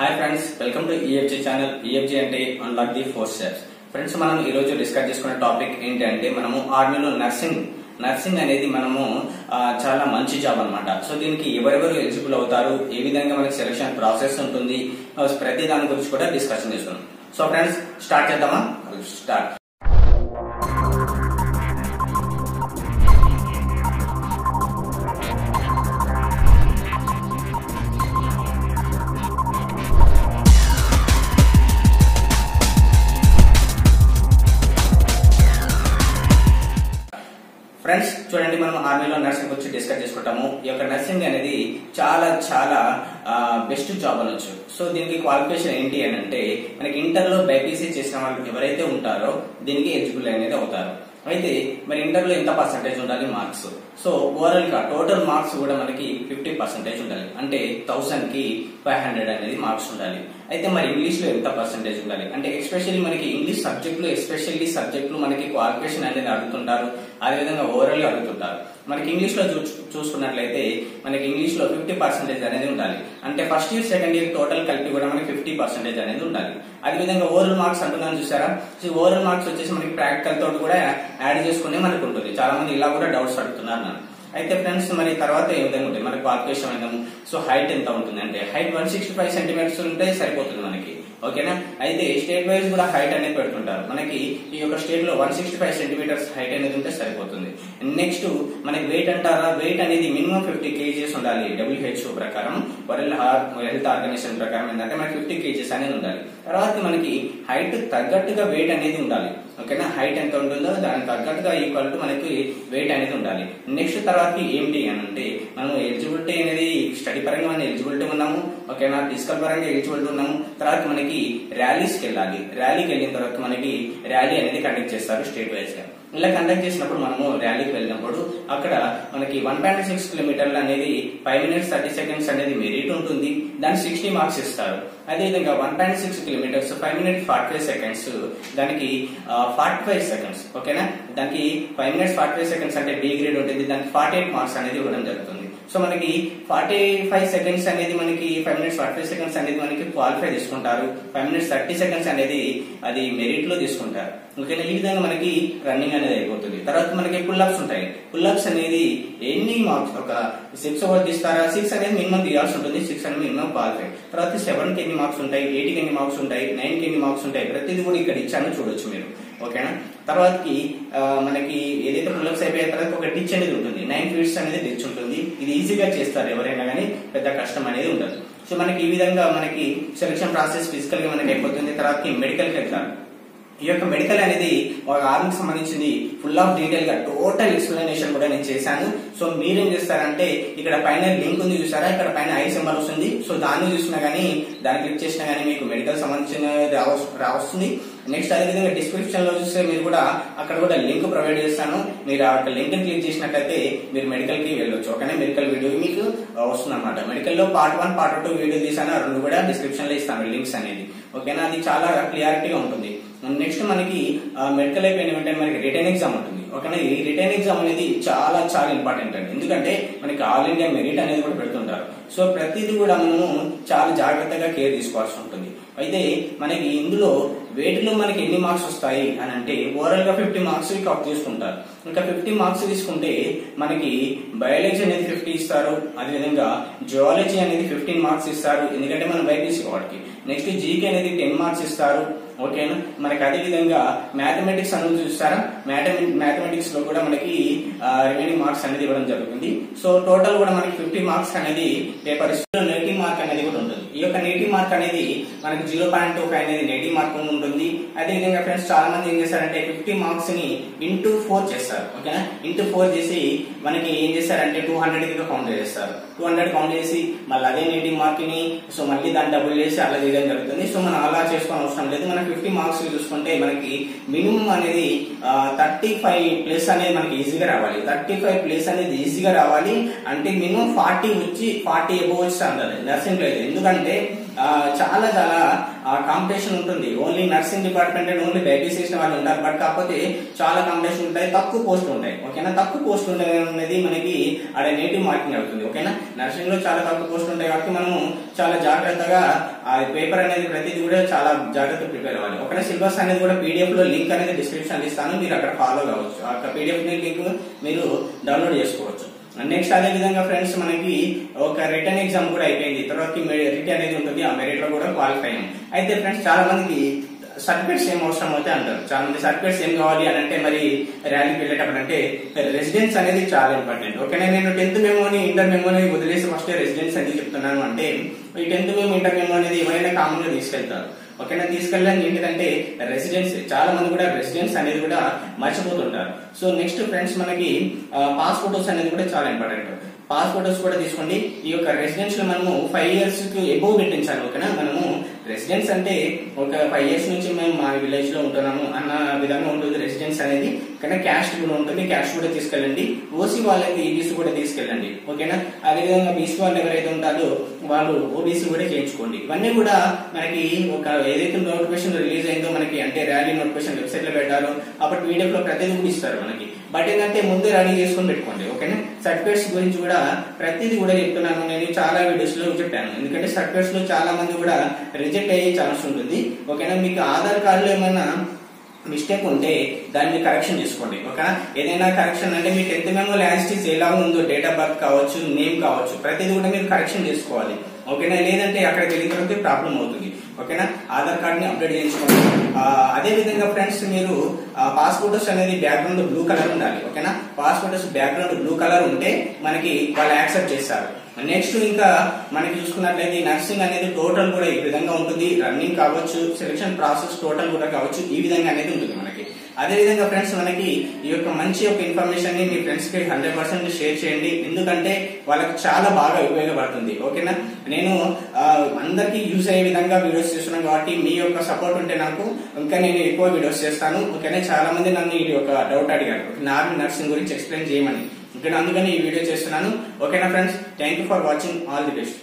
Hi friends welcome to EFG channel EFG అంటే unlock the four steps friends మనం ఈ రోజు డిస్కస్ చేసుకునే టాపిక్ ఏంటి అంటే మనము ఆర్మీలో నర్సింగ్ నర్సింగ్ అనేది మనము చాలా మంచి జాబ్ అన్నమాట. సో దీనికి ఎవరెవరు ఎలిజిబుల్ అవుతారు? ఏ విధంగా మనకి సెలక్షన్ ప్రాసెస్ ఉంటుంది? ప్రతి దాని గురించి కూడా డిస్కషన్ చేస్తున్నాం సో ఫ్రెండ్స్ స్టార్ట్ చేద్దామా? స్టార్ట్ మనం ఆర్మీలో నర్సింగ్ గురించి డిస్కస్ చేసుకుంటాము. ఈ యొక్క నర్సింగ్ అనేది చాలా చాలా బెస్ట్ జాబ్ అనొచ్చు. సో దీనికి క్వాలిఫికేషన్ ఏంటి అని అంటే మనకి ఇంటర్లో బైపీసీ చేసిన వాళ్ళు ఎవరైతే ఉంటారో దీనికి ఎలిజిబుల్ అనేది అవుతారు. అయితే మరి ఇంటర్లో ఎంత పర్సెంటేజ్ ఉండాలి? మార్క్స్ సో ఓవరాల్గా టోటల్ మార్క్స్ కూడా మనకి ఫిఫ్టీ పర్సెంటేజ్ ఉండాలి. అంటే థౌసండ్కి ఫైవ్ హండ్రెడ్ అనేది మార్క్స్ ఉండాలి. అయితే మరి ఇంగ్లీష్లో ఎంత పర్సెంటేజ్ ఉండాలి? అంటే ఎస్పెషల్లీ మనకి ఇంగ్లీష్ సబ్జెక్ట్లో ఎస్పెషల్లీ సబ్జెక్ట్లో మనకి క్వాలిఫికేషన్ అనేది అడుగుతుంటారు. అదేవిధంగా ఓవరాల్గా అడుగుతుంటారు. మనకి ఇంగ్లీష్లో చూ- చూసుకున్నట్లయితే మనకి ఇంగ్లీష్లో ఫిఫ్టీ పర్సెంటేజ్ అనేది ఉండాలి. అంటే first year second year total కలిపి కూడా మనకి ఫిఫ్టీ పర్సెంటేజ్ అనేది ఉండాలి. అదేవిధంగా ఓవరాల్ మార్క్స్ అంటున్నాను చూసారా? సో ఓవరాల్ మార్క్స్ వచ్చేసి మనకి ప్రాక్టికల్ తోటి కూడా యాడ్ చేసుకునే మనకు ఉంటుంది. చాలా మంది ఇలా కూడా డౌట్స్ అడుగుతున్నారు నన్ను అయితే ఫ్రెండ్స్ మరి తర్వాత ఏ విధంగా ఉంటుంది? మనకి క్వాలిఫికేషన్ విధం సో హైట్ ఎంత ఉంటుంది అంటే height one sixty five centimetres ఉంటే సరిపోతుంది మనకి. ఓకేనా? అయితే స్టేట్ వైజ్ కూడా హైట్ అనేది పెడుతుంటారు. మనకి ఈ యొక్క స్టేట్లో one sixty five centimetres height అనేది ఉంటే సరిపోతుంది. నెక్స్ట్ మనకి వెయిట్ అంటారా? వెయిట్ అనేది మినిమం ఫిఫ్టీ కేజీస్ ఉండాలి. డబ్ల్యూహెచ్ఓ ప్రకారం వరల్డ్ హెల్త్ ఆర్గనైజేషన్ ప్రకారం ఏంటంటే మనకి ఫిఫ్టీ కేజీస్ అనేది ఉండాలి. తర్వాత మనకి హైట్ తగ్గట్టుగా వెయిట్ అనేది ఉండాలి. ఓకేనా? హైట్ ఎంత ఉంటుందో దానికి తగ్గట్టుగా ఈక్వల్ టు మనకి వెయిట్ అనేది ఉండాలి. నెక్స్ట్ తర్వాత ఏంటి అని అంటే మనం ఎలిజిబిలిటీ అనేది స్టడీ పరంగా మనం ఎలిజిబిలిటీ ఉన్నాము. ఓకేనా ఫిజికల్ పరంగా ఎలిజిబిలిటీ ఉన్నాము తర్వాత మనకి ర్యాలీస్కి వెళ్ళాలి. ర్యాలీకి వెళ్ళిన తర్వాత మనకి ర్యాలీ అనేది కండక్ట్ చేస్తారు స్టేట్ వైజ్గా. ఇలా కండక్ట్ చేసినప్పుడు మనము ర్యాలీకి వెళ్ళినప్పుడు అక్కడ మనకి వన్ పాయింట్ సిక్స్ కిలోమీటర్లు అనేది ఫైవ్ మినిట్స్ థర్టీ సెకండ్స్ అనేది మెరిట్ ఉంటుంది. దానికి సిక్స్టీ మార్క్స్ ఇస్తారు. అదేవిధంగా one point six kilometres five minutes forty five seconds దానికి ఫార్టీ ఫైవ్ సెకండ్స్ ఓకేనా? దానికి five minutes forty five seconds అంటే బి గ్రేడ్ ఉంటుంది. దానికి ఫార్టీ ఎయిట్ మార్క్స్ అనేది ఇవ్వడం జరుగుతుంది. సో మనకి ఫార్టీ ఫైవ్ సెకండ్స్ అనేది మనకి five minutes forty five seconds అనేది మనకి క్వాలిఫై తీసుకుంటారు ఫైవ్ మినిట్స్ థర్టీ సెకండ్స్ అనేది అది మెరిట్లో తీసుకుంటారు. ఓకేనా ఈ విధంగా మనకి రన్నింగ్ అనేది అయిపోతుంది. తర్వాత మనకి పుల్అప్స్ ఉంటాయి. పుల్అప్స్ అనేది ఎన్ని మార్క్స్ ఒక సిక్స్ ఓవర్ తీస్తారా? సిక్స్ అనేది మినిమం తీయాల్సి ఉంటుంది. సిక్స్ అనేది మినిమం క్వాలిఫై తర్వాత సెవెన్కి ఎన్ని మార్క్స్ ఉంటాయి? ఎయిట్కి ఎన్ని మార్క్స్ ఉంటాయి? నైన్కి ఎన్ని మార్క్స్ ఉంటాయి? ప్రతిదీ కూడా ఇక్కడ ఇచ్చాను చూడొచ్చు మీరు. ఓకేనా? తర్వాతకి ఆ, మనకి ఏదైతే పుల్అప్స్ అయిపోయిన తర్వాత ఒక డిచ్ అనేది ఉంటుంది. నైన్ ఫీట్స్ అనేది డిచ్ ఉంటుంది. ఇది ఈజీగా చేస్తారు ఎవరైనా కానీ పెద్ద కష్టం అనేది ఉండదు. సో మనకి ఈ విధంగా మనకి సెలక్షన్ ప్రాసెస్ ఫిజికల్గా మనకి అయిపోతుంది. తర్వాత మెడికల్కి వెళ్తారు. ఈ యొక్క మెడికల్ అనేది ఒక ఆర్మీకి సంబంధించింది ఫుల్ ఆఫ్ డీటెయిల్గా టోటల్ ఎక్స్ప్లెనేషన్ కూడా నేను చేశాను. సో మీరేం చేస్తారంటే ఇక్కడ పైన లింక్ ఉంది చూసారా? ఇక్కడ పైన ఐ సింబల్ వస్తుంది. సో దాన్ని చూసినా గానీ దాన్ని క్లిక్ చేసినా గానీ మీకు మెడికల్ సంబంధించిన రావస్తుంది. నెక్స్ట్ అదేవిధంగా డిస్క్రిప్షన్లో చూస్తే మీరు కూడా అక్కడ కూడా లింక్ ప్రొవైడ్ చేస్తాను. మీరు ఆ లింక్ క్లిక్ చేసినట్లయితే మీరు మెడికల్కి వెళ్ళొచ్చు. ఓకేనా? మెడికల్ వీడియో మీకు వస్తుంది అనమాట మెడికల్లో part one part two video తీసాను. రెండు కూడా డిస్క్రిప్షన్లో ఇస్తాను లింక్స్ అనేది. ఓకేనా? అది చాలా క్లియారిటీగా ఉంటుంది. నెక్స్ట్ మనకి మెడికల్ అయిపోయిన వెంటనే మనకి రిటర్న్ ఎగ్జామ్ ఉంటుంది. ఓకేనా ఈ రిటర్న్ ఎగ్జామ్ అనేది చాలా చాలా ఇంపార్టెంట్ అండి. ఎందుకంటే మనకి ఆల్ ఇండియా మెరిట్ అనేది కూడా పెడుతుంటారు. సో ప్రతిదీ కూడా మనము చాలా జాగ్రత్తగా కేర్ తీసుకోవాల్సి ఉంటుంది. అయితే మనకి ఇందులో వేటిలో మనకి ఎన్ని మార్క్స్ వస్తాయి అని అంటే ఓవరాల్గా ఫిఫ్టీ మార్క్స్ కట్ తీసుకుంటారు ఇంకా ఫిఫ్టీ మార్క్స్ తీసుకుంటే మనకి బయాలజీ అనేది ఫిఫ్టీ ఇస్తారు. అదేవిధంగా జువాలజీ అనేది ఫిఫ్టీన్ మార్క్స్ ఇస్తారు. ఎందుకంటే మనం బైపీసీ వాటికి. నెక్స్ట్ జీకే అనేది టెన్ మార్క్స్ ఇస్తారు. ఓకేనా? మనకి అదే విధంగా మ్యాథమెటిక్స్ అనేది చూస్తారా? మ్యాథమెటిక్స్లో కూడా మనకి రిమైనింగ్ మార్క్స్ అనేది ఇవ్వడం జరుగుతుంది. సో టోటల్ కూడా మనకి ఫిఫ్టీ మార్క్స్ అనేది పేపర్ నెగిటివ్ మార్క్ అనేది కూడా ఉంటుంది. ఈ యొక్క నెగిటివ్ మార్క్ అనేది మనకి జీరో పాయింట్ టూ ఫైవ్ అనేది నెగిటివ్ మార్క్ ఉంటుంది. అదే విధంగా ఫ్రెండ్స్ చాలా మంది ఏం చేశారంటే ఫిఫ్టీ మార్క్స్ని ఇంటూ ఫోర్ చేస్తారు ఓకేనా ఇంటూ ఫోర్ చేసి మనకి ఏం చేస్తారంటే టూ హండ్రెడ్కి కౌంట్ చేస్తారు. టూ హండ్రెడ్ కౌంట్ చేసి మళ్ళీ అదే నెగిటివ్ మార్క్ని సో మళ్ళీ దాన్ని డబుల్ చేసి అలా చేయడం జరుగుతుంది. సో మనం అలా చేసుకోవడం అవసరం లేదు. మనం ఫిఫ్టీ మార్క్స్ చూసుకుంటే మనకి మినిమం అనేది థర్టీ ఫైవ్ ప్లస్ అనేది మనకి ఈజీగా రావాలి. థర్టీ ఫైవ్ ప్లస్ అనేది ఈజీగా రావాలి. అంటే మినిమం ఫార్టీ వచ్చి ఫార్టీ అబోవ్ వచ్చి అంటారు నర్సింగ్ అయితే. ఎందుకంటే చాలా చాలా కాంపిటీషన్ ఉంటుంది. Only nursing department and only BiPC చేసిన వాళ్ళు ఉంటారు. బట్ కాకపోతే చాలా కాంపిటీషన్ ఉంటాయి. తక్కువ పోస్ట్ ఉంటాయి. ఓకేనా? తక్కువ పోస్ట్ ఉంటాయి అనేది మనకి ఆడ నేటివ్ మార్కింగ్ అవుతుంది. ఓకేనా? నర్సింగ్లో చాలా తక్కువ పోస్ట్ ఉంటాయి కాబట్టి మనం చాలా జాగ్రత్తగా ఆ పేపర్ అనేది ప్రతిదీ కూడా చాలా జాగ్రత్త ప్రిపేర్ అవ్వాలి. ఒకటే సిలబస్ అనేది కూడా పీడిఎఫ్లో లింక్ అనేది డిస్క్రిప్షన్ ఇస్తాను. మీరు అక్కడ ఫాలో కావచ్చు. ఆ పీడిఎఫ్ లింక్ మీరు డౌన్లోడ్ చేసుకోవచ్చు. నెక్స్ట్ అదే విధంగా ఫ్రెండ్స్ మనకి ఒక రిటర్న్ ఎగ్జామ్ కూడా అయిపోయింది. తర్వాత రిటర్న్ అనేది ఉంటుంది. ఆ మెరిట్లో కూడా క్వాలిఫై అయ్యాం. అయితే ఫ్రెండ్స్ చాలా మందికి సర్టిఫికేట్స్ ఏం అవసరం అవుతాయి అంటారు. చాలా మంది సర్టిఫికేట్స్ ఏం కావాలి అని అంటే మరి ర్యాలీకి వెళ్ళేటప్పుడు అంటే రెసిడెన్స్ అనేది చాలా ఇంపార్టెంట్ ఓకేనా? నేను టెన్త్ మెమోని ఇంటర్ మెమోని వదిలేసి ఫస్ట్ రెసిడెన్స్ అనేది చెప్తున్నాను అంటే ఈ టెన్త్ మేము ఇంటర్ మెమో అనేది ఎవరైనా కామన్గా తీసుకెళ్తారు. ఓకేనా తీసుకెళ్ళడానికి ఏంటిదంటే రెసిడెన్స్ చాలా మంది కూడా రెసిడెన్స్ అనేది కూడా మర్చిపోతుంటారు. సో నెక్స్ట్ ఫ్రెండ్స్ మనకి పాస్ ఫోటోస్ అనేది కూడా చాలా ఇంపార్టెంట్ పాస్ ఫోటోస్ కూడా తీసుకోండి. ఈ యొక్క రెసిడెన్షియల్ మనము ఫైవ్ ఇయర్స్కి ఎబోవ్ పెట్టించాలి ఓకేనా మనము రెసిడెన్స్ అంటే ఒక ఫైవ్ ఇయర్స్ నుంచి మేము మా విలేజ్లో ఉంటున్నాము అన్న విధంగా ఉంటుంది. రెసిడెన్స్ అనేది కానీ క్యాస్ట్ కూడా ఉంటుంది. క్యాస్ట్ కూడా తీసుకెళ్ళండి. ఓసీ వాళ్ళకి ఈబీసీ కూడా తీసుకెళ్ళండి. ఓకేనా అదేవిధంగా బీసీ వాళ్ళు ఎవరైతే ఉంటారో వాళ్ళు ఓబీసీ కూడా చేయించుకోండి. ఇవన్నీ కూడా మనకి ఒక ఏదైతే నోటిఫికేషన్ రిలీజ్ అయిందో మనకి అంటే ర్యాలీ నోటిఫికేషన్ వెబ్సైట్లో పెట్టారో అప్పుడు పీడిఎఫ్లో ప్రతిదీ కూడా ఇస్తారు మనకి. బట్ ఏంటంటే ముందే రెడీ చేసుకొని పెట్టుకోండి ఓకేనా? సర్టిఫికేట్స్ గురించి కూడా ప్రతిదీ కూడా చెప్తున్నాను నేను చాలా వీడియోస్లో చెప్పాను. ఎందుకంటే సర్టిఫికేట్స్లో చాలా మంది కూడా రిజెక్ట్ అయ్యే ఛాన్స్ ఉంటుంది ఓకేనా? మీకు ఆధార్ కార్డులో ఏమైనా మిస్టేక్ ఉంటే దాన్ని కరెక్షన్ చేసుకోండి ఓకేనా? ఏదైనా కరెక్షన్ అంటే మీ టెన్త్ మెమో లాస్టిస్ ఎలా ఉందో డేట్ ఆఫ్ బర్త్ కావచ్చు నేమ్ కావచ్చు ప్రతిదీ కూడా మీరు కరెక్షన్ చేసుకోవాలి ఓకేనా? లేదంటే అక్కడ వెళ్ళిన తర్వాత ప్రాబ్లం అవుతుంది. ఓకేనా? ఆధార్ కార్డ్ని అప్డేట్ చేయించుకోండి. అదే విధంగా ఫ్రెండ్స్ మీరు పాస్ ఫోటోస్ అనేది బ్యాక్గ్రౌండ్ బ్లూ కలర్ ఉండాలి ఓకేనా? Pass photos background blue colour ఉంటే మనకి వాళ్ళు యాక్సెప్ట్ చేస్తారు. నెక్స్ట్ ఇంకా మనకి చూసుకున్నట్లయితే ఈ నర్సింగ్ అనేది టోటల్ కూడా ఈ విధంగా ఉంటుంది. రన్నింగ్ కావచ్చు సెలక్షన్ ప్రాసెస్ టోటల్ కూడా కావచ్చు ఈ విధంగా అనేది ఉంటుంది మనకి. అదే విధంగా ఫ్రెండ్స్ మనకి ఈ యొక్క మంచి యొక్క ఇన్ఫర్మేషన్ని మీ ఫ్రెండ్స్కి హండ్రెడ్ పర్సెంట్ షేర్ చేయండి. ఎందుకంటే వాళ్ళకి చాలా బాగా ఉపయోగపడుతుంది. ఓకేనా నేను అందరికీ యూజ్ అయ్యే విధంగా వీడియోస్ చేస్తున్నాను కాబట్టి మీ యొక్క సపోర్ట్ ఉంటే నాకు ఇంకా నేను ఎక్కువ వీడియోస్ చేస్తాను. ఓకేనా? చాలా మంది నన్ను ఈ యొక్క డౌట్ అడిగారు. నార్మల్ నర్సింగ్ గురించి ఎక్స్ప్లెయిన్ చేయమని. ఇక్కడ అందుకని ఈ వీడియో చేస్తున్నాను. ఓకేనా friends? Thank you for watching all the best